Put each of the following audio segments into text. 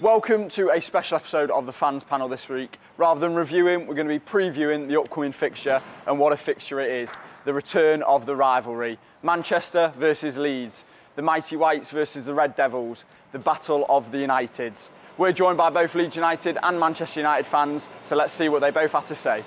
Welcome to a special episode of the fans panel this week. Rather than reviewing, we're going to be previewing the upcoming fixture and what a fixture it is. The return of the rivalry. Manchester versus Leeds. The Mighty Whites versus the Red Devils. The Battle of the Uniteds. We're joined by both Leeds United and Manchester United fans, so let's see what they both have to say.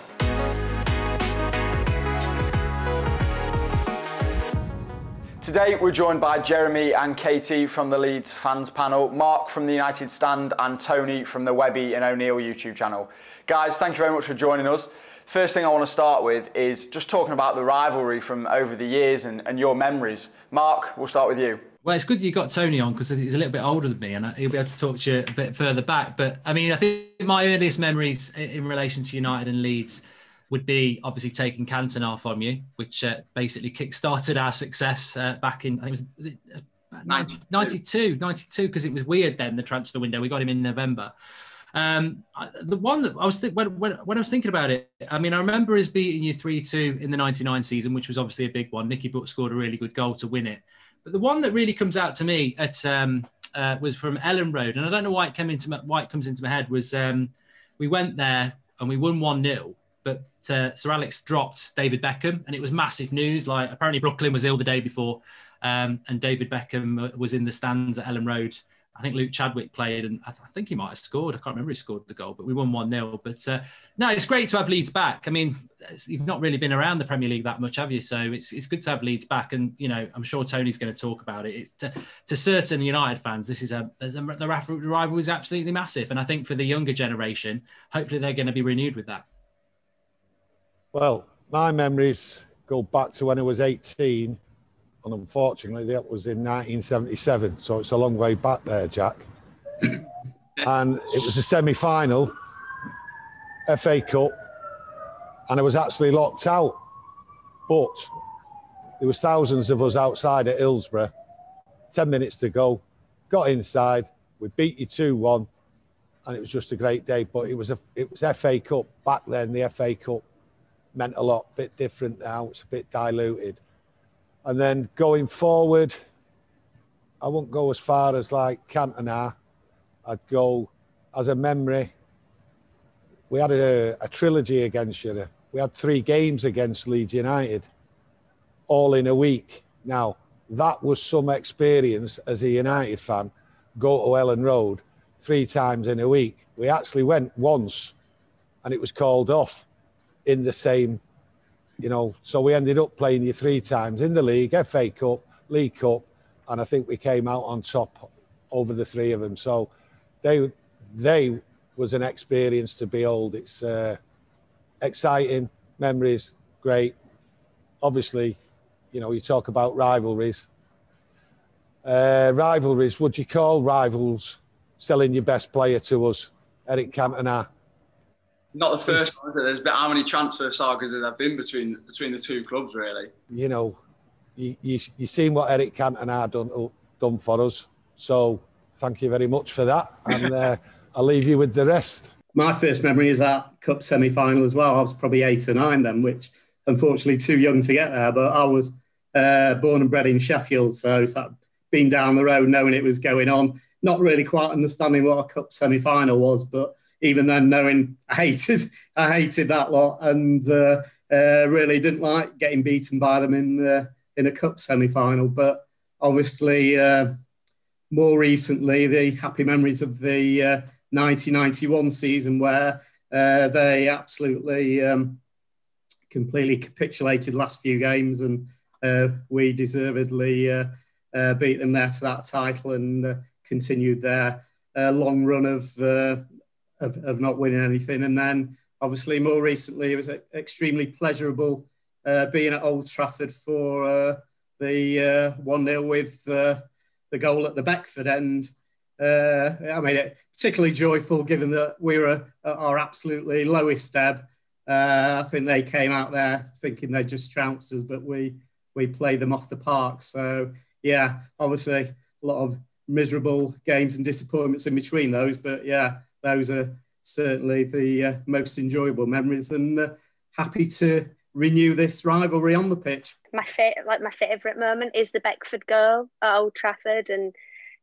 Today we're joined by Jeremy and Katie from the Leeds fans panel, Mark from the United Stand and Tony from the Webby and O'Neil YouTube channel. Guys, thank you very much for joining us. First thing I want to start with is just talking about the rivalry from over the years and, and your memories. Mark, we'll start with you. Well, it's good you got Tony on because he's a little bit older than me and he'll be able to talk to you a bit further back. But I mean, I think my earliest memories in relation to United and Leeds would be obviously taking Cantona from you, which uh, basically kick-started our success uh, back in, I think it was, was it, uh, 92, 92, because it was weird then, the transfer window. We got him in November. Um, the one that I was th- when, when, when, I was thinking about it, I mean, I remember us beating you 3 2 in the 99 season, which was obviously a big one. Nicky Butt scored a really good goal to win it. But the one that really comes out to me at um, uh, was from Elland Road, and I don't know why it came into my, why it comes into my head was um, we went there and we won 1 0 but uh, Sir Alex dropped David Beckham, and it was massive news. Like apparently Brooklyn was ill the day before, um, and David Beckham was in the stands at Elland Road. I think Luke Chadwick played, and I, th- I think he might have scored. I can't remember who scored the goal, but we won one 0 But uh, no, it's great to have Leeds back. I mean, you've not really been around the Premier League that much, have you? So it's it's good to have Leeds back, and you know, I'm sure Tony's going to talk about it. It's to, to certain United fans, this is a, a the rivalry is absolutely massive, and I think for the younger generation, hopefully they're going to be renewed with that. Well, my memories go back to when I was 18, and unfortunately, that was in 1977. So it's a long way back there, Jack. and it was a semi final, FA Cup, and I was actually locked out. But there was thousands of us outside at Hillsborough. 10 minutes to go. Got inside. We beat you 2 1. And it was just a great day. But it was a it was FA Cup back then, the FA Cup meant a lot, bit different now, it's a bit diluted. And then going forward, I won't go as far as like Cantona. I'd go as a memory. We had a, a trilogy against you. We had three games against Leeds United, all in a week. Now, that was some experience as a United fan. Go to Elland Road three times in a week. We actually went once and it was called off in the same, you know. So we ended up playing you three times in the league, FA Cup, League Cup, and I think we came out on top over the three of them. So they they was an experience to behold. It's uh, exciting memories, great. Obviously, you know, you talk about rivalries. Uh, rivalries, would you call rivals selling your best player to us, Eric Cantona? Not the first one. There's been how many transfer sagas there have been between between the two clubs, really. You know, you you you seen what Eric Cantona done done for us. So thank you very much for that, and uh, I'll leave you with the rest. My first memory is that cup semi final as well. I was probably eight or nine then, which unfortunately too young to get there. But I was uh, born and bred in Sheffield, so, so being down the road, knowing it was going on, not really quite understanding what a cup semi final was, but even then knowing I hated I hated that lot and uh, uh, really didn't like getting beaten by them in uh, in a cup semi final. But obviously, uh, more recently, the happy memories of the 1991 uh, season where uh, they absolutely um, completely capitulated last few games and we deservedly beat them there to that title and continued their long run of of, of not winning anything. And then obviously more recently, it was extremely pleasurable uh, being at Old Trafford for uh, the uh, 1 0 with uh, the goal at the Beckford end. Uh, I mean, it, particularly joyful given that we were at our absolutely lowest ebb. I think they came out there thinking they just trounced us, but we we played them off the park. So yeah, obviously a lot of miserable games and disappointments in between those, but yeah, those are certainly the uh, most enjoyable memories and uh, happy to renew this rivalry on the pitch. My fa- like my favourite moment is the Beckford goal at Old Trafford and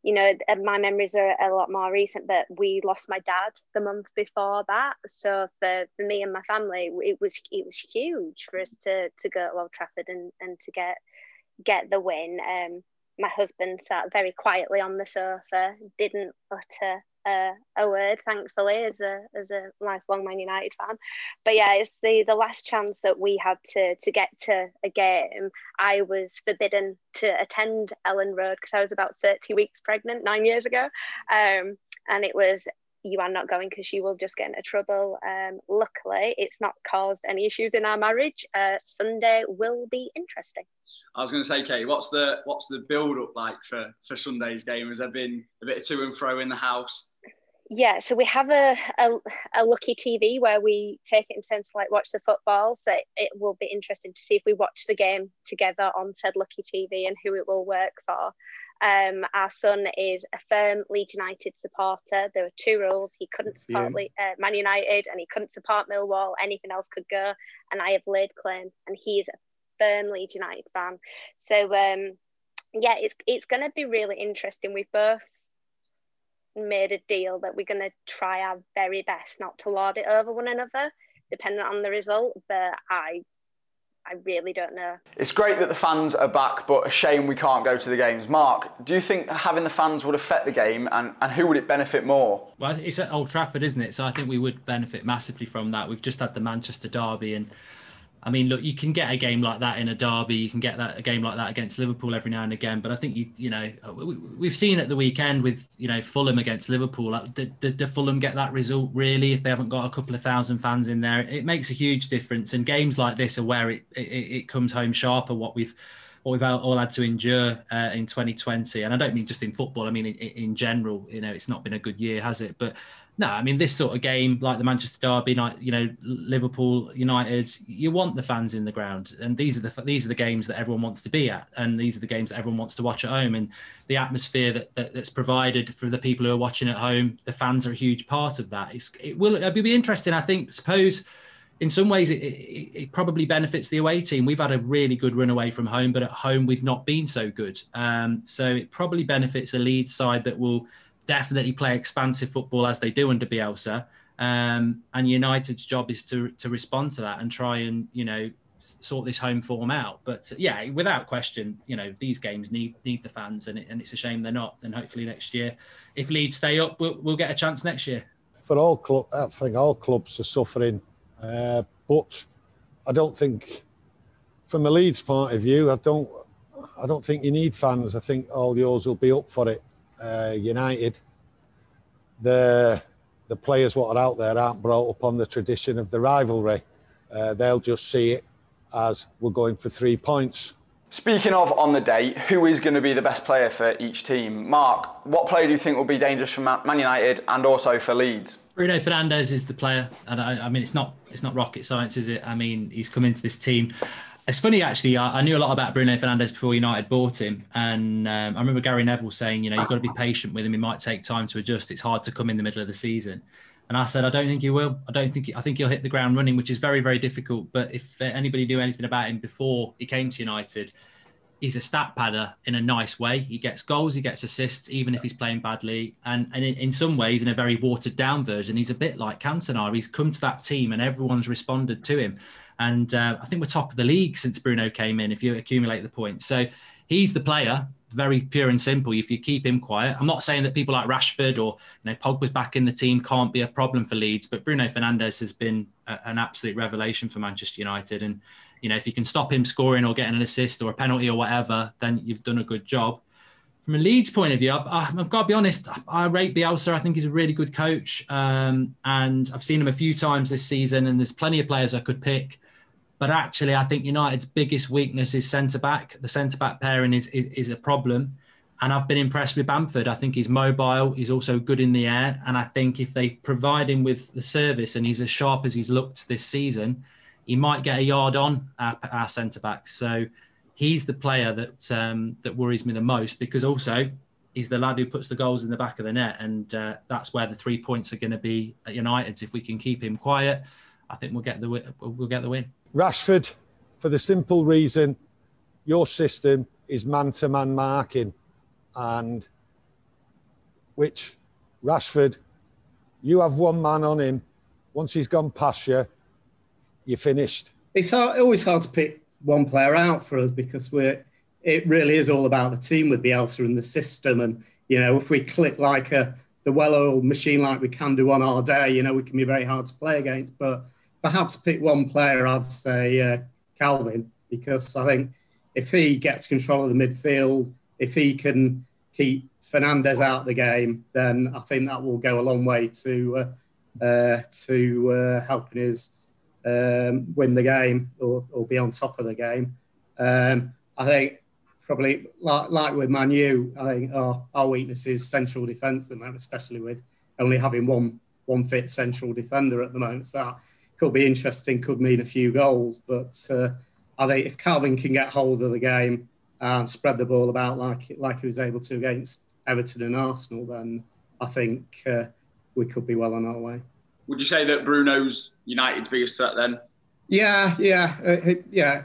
you know, my memories are a lot more recent, but we lost my dad the month before that. So for, for me and my family, it was it was huge for us to to go to Old Trafford and, and to get get the win. Um, my husband sat very quietly on the sofa, didn't utter a, a word, thankfully, as a as a lifelong Man United fan. But yeah, it's the the last chance that we had to to get to a game. I was forbidden to attend Elland Road because I was about 30 weeks pregnant nine years ago. Um, and it was you are not going because you will just get into trouble. Um, luckily, it's not caused any issues in our marriage. Uh, Sunday will be interesting. I was going to say, Kate, what's the what's the build up like for for Sunday's game? Has there been a bit of to and fro in the house? Yeah, so we have a, a, a lucky TV where we take it in turns to like watch the football. So it, it will be interesting to see if we watch the game together on said lucky TV and who it will work for. Um, our son is a firm Leeds United supporter. There were two rules: he couldn't support Le- uh, Man United, and he couldn't support Millwall. Anything else could go. And I have laid claim, and he is a firm Leeds United fan. So um, yeah, it's it's going to be really interesting. We've both made a deal that we're going to try our very best not to lord it over one another, depending on the result. But I I really don't know. It's great that the fans are back, but a shame we can't go to the games. Mark, do you think having the fans would affect the game and, and who would it benefit more? Well, it's at Old Trafford, isn't it? So I think we would benefit massively from that. We've just had the Manchester Derby and I mean, look, you can get a game like that in a derby. You can get that a game like that against Liverpool every now and again. But I think you, you know, uh, we, have seen at the weekend with you know Fulham against Liverpool. Did, did, did, Fulham get that result really? If they haven't got a couple of thousand fans in there, it makes a huge difference. And games like this are where it it, it comes home sharper. What we've we've all had to endure uh, in 2020, and I don't mean just in football. I mean in, in general. You know, it's not been a good year, has it? But no, I mean this sort of game, like the Manchester Derby, like you know Liverpool United, you want the fans in the ground, and these are the these are the games that everyone wants to be at, and these are the games that everyone wants to watch at home, and the atmosphere that, that that's provided for the people who are watching at home, the fans are a huge part of that. It's, it will it'll be interesting, I think. Suppose in some ways it, it, it, probably benefits the away team. We've had a really good run away from home, but at home we've not been so good. Um, so it probably benefits a Leeds side that will definitely play expansive football as they do under Bielsa. Um, and United's job is to to respond to that and try and you know sort this home form out. But yeah, without question, you know these games need need the fans, and, it, and it's a shame they're not. And hopefully next year, if Leeds stay up, we'll, we'll get a chance next year. For all club, I think all clubs are suffering, uh, but I don't think, from a Leeds point of view, I don't. I don't think you need fans. I think all yours will be up for it uh, United, the the players what are out there aren't brought up on the tradition of the rivalry. Uh, they'll just see it as we're going for three points. Speaking of on the day, who is going to be the best player for each team? Mark, what player do you think will be dangerous for Man United and also for Leeds? Bruno Fernandes is the player, and I, I mean it's not it's not rocket science, is it? I mean he's come into this team it's funny actually. I, I, knew a lot about Bruno Fernandes before United bought him, and um, I remember Gary Neville saying, you know, you've got to be patient with him. He might take time to adjust. It's hard to come in the middle of the season. And I said, I don't think he will. I don't think. He, I think he'll hit the ground running, which is very, very difficult. But if anybody knew anything about him before he came to United, he's a stat padder in a nice way. He gets goals, he gets assists, even if he's playing badly. And and in, in some ways, in a very watered down version, he's a bit like Cantona. He's come to that team, and everyone's responded to him. And uh, I think we're top of the league since Bruno came in, if you accumulate the points. So he's the player, very pure and simple. If you keep him quiet, I'm not saying that people like Rashford or you know Pogba's back in the team can't be a problem for Leeds, but Bruno Fernandes has been a, an absolute revelation for Manchester United. And you know if you can stop him scoring or getting an assist or a penalty or whatever, then you've done a good job. From a Leeds point of view, I've, I've got to be honest. I rate Bielsa. I think he's a really good coach, um, and I've seen him a few times this season. And there's plenty of players I could pick. But actually, I think United's biggest weakness is centre back. The centre back pairing is, is, is a problem. And I've been impressed with Bamford. I think he's mobile. He's also good in the air. And I think if they provide him with the service and he's as sharp as he's looked this season, he might get a yard on our, our centre back. So he's the player that um, that worries me the most because also he's the lad who puts the goals in the back of the net, and uh, that's where the three points are going to be at United's. If we can keep him quiet, I think we'll get the we'll get the win. Rashford, for the simple reason your system is man to man marking. And which Rashford, you have one man on him. Once he's gone past you, you're finished. It's hard, always hard to pick one player out for us because we're it really is all about the team with Bielsa and the system. And you know, if we click like a the well-oiled machine like we can do on our day, you know, we can be very hard to play against. But if I had to pick one player, I'd say uh, Kalvin because I think if he gets control of the midfield, if he can keep Fernandes out of the game, then I think that will go a long way to uh, uh, to uh, helping us um, win the game or, or, be on top of the game. Um, I think probably like, like with Manu, I think our, our weakness is central defence at the moment, especially with only having one one fit central defender at the moment. So that could be interesting, could mean a few goals. But uh, I think if Kalvin can get hold of the game and spread the ball about like like he was able to against Everton and Arsenal, then I think uh, we could be well on our way. Would you say that Bruno's United's biggest threat then? Yeah, yeah, uh, yeah.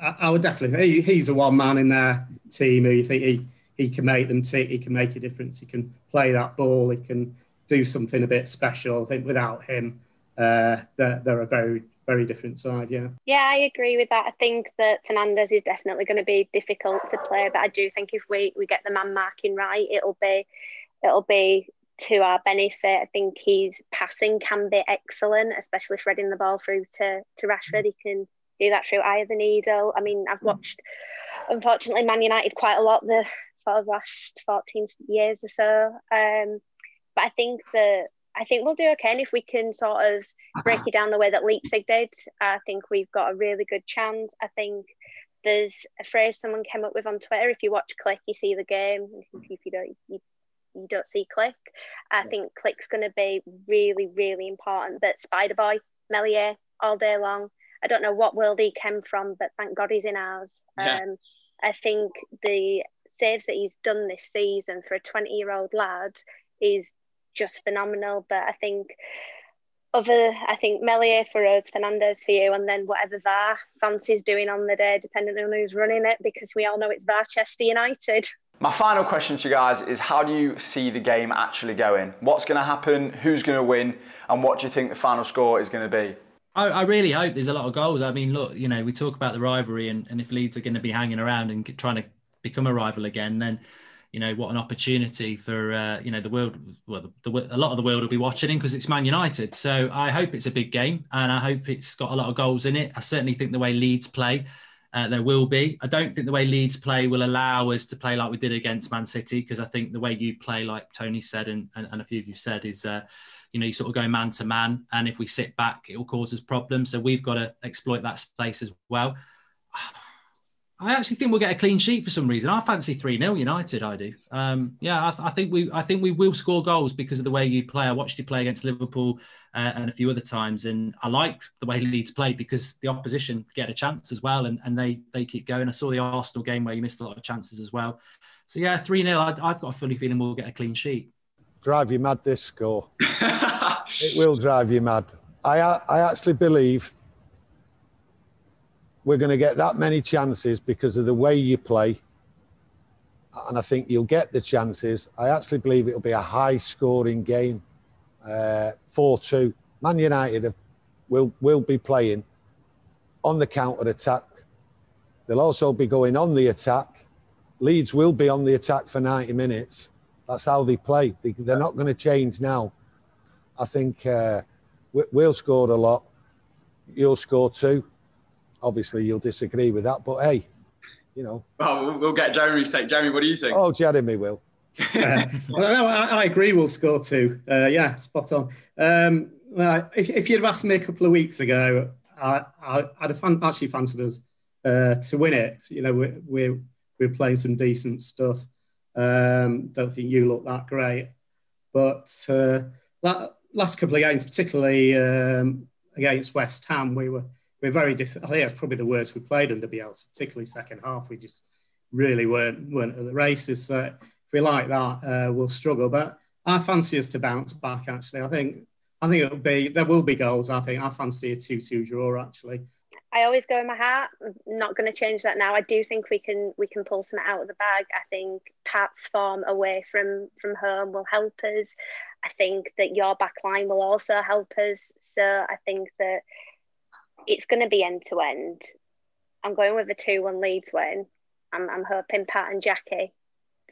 I, I would definitely. He, he's the one man in their team who you think he he can make them tick. He can make a difference. He can play that ball. He can do something a bit special. I think without him, uh, they're, they're a very very different side. Yeah. Yeah, I agree with that. I think that Fernandes is definitely going to be difficult to play, but I do think if we we get the man marking right, it'll be it'll be to our benefit. I think his passing can be excellent, especially threading the ball through to to Rashford. He can do that through eye of the needle. I mean, I've watched, unfortunately, Man United quite a lot the sort of last 14 years or so. Um, but I think that I think we'll do okay. And if we can sort of break it down the way that Leipzig did, I think we've got a really good chance. I think there's a phrase someone came up with on Twitter: "If you watch Klich, you see the game. If you don't, you, you don't see Klich. I think Klich's going to be really, really important. But Spider Boy, Meslier, all day long. I don't know what world he came from, but thank God he's in ours. Yeah. Um, I think the saves that he's done this season for a 20 year old lad is just phenomenal. But I think other, I think Meslier for us, Fernandes for you, and then whatever VAR fancy's doing on the day, depending on who's running it, because we all know it's Varchester United. My final question to you guys is how do you see the game actually going? What's going to happen? Who's going to win? And what do you think the final score is going to be? I, I, really hope there's a lot of goals. I mean, look, you know, we talk about the rivalry, and, and if Leeds are going to be hanging around and trying to become a rival again, then you know what an opportunity for uh, you know the world. Well, the, the, a lot of the world will be watching in because it's Man United. So I hope it's a big game, and I hope it's got a lot of goals in it. I certainly think the way Leeds play. Uh, there will be. I don't think the way Leeds play will allow us to play like we did against Man City because I think the way you play, like Tony said and, and, and a few of you said, is uh, you know, you sort of go man to man, and if we sit back, it will cause us problems. So we've got to exploit that space as well. I actually think we'll get a clean sheet for some reason. I fancy three 0 United. I do. Um, yeah, I, th- I, think we. I think we will score goals because of the way you play. I watched you play against Liverpool uh, and a few other times, and I liked the way Leeds played because the opposition get a chance as well, and, and they they keep going. I saw the Arsenal game where you missed a lot of chances as well. So yeah, three 0 I've got a funny feeling we'll get a clean sheet drive you mad, this score. it will drive you mad. I, I actually believe we're going to get that many chances because of the way you play. And I think you'll get the chances. I actually believe it'll be a high scoring game. Uh, 4 uh, 2. Man United will, will be playing on the counter attack. They'll also be going on the attack. Leeds will be on the attack for 90 minutes. That's how they play. They, are not going to change now. I think uh, Will score a lot. You'll score two. Obviously, you'll disagree with that, but hey, you know. Well, we'll get Jeremy's take. Jeremy, what do you think? Oh, Jeremy will. uh, well, no, I, I, agree. We'll score two. Uh, yeah, spot on. Um, well, if, if, you'd have asked me a couple of weeks ago, I, would have fan, actually fancied us uh, to win it. You know, we're, we're, we're playing some decent stuff. Um, don't think you look that great. But uh, last couple of games, particularly um, against West Ham, we were we were very. Dis- I think that's probably the worst we played under Bielsa, particularly second half. We just really weren't weren't at the races. So if we like that, uh, we'll struggle. But I fancy us to bounce back. Actually, I think I think it'll be there will be goals. I think I fancy a two-two draw. Actually, I always go in my heart. I'm not going to change that now. I do think we can we can pull something out of the bag. I think Pat's form away from from home will help us. I think that your back line will also help us. So I think that it's going to be end to end. I'm going with a two-one Leeds win. I'm, I'm hoping Pat and Jackie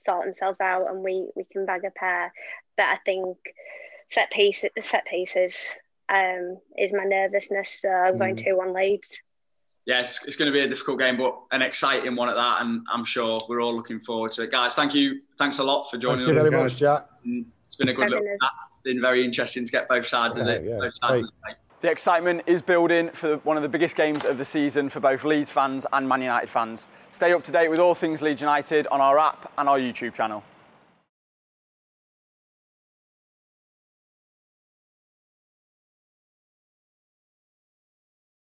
sort themselves out and we we can bag a pair. But I think set pieces set pieces um, is my nervousness. So I'm mm. going two-one Leeds Yes, it's, it's, going to be a difficult game, but an exciting one at that, and I'm sure we're all looking forward to it. Guys, thank you. Thanks a lot for joining thank us. Thank you very much, Jack. It's been a good look. It's been very interesting to get both sides yeah, of it. Yeah. Both sides of the, the excitement is building for one of the biggest games of the season for both Leeds fans and Man United fans. Stay up to date with all things Leeds United on our app and our YouTube channel.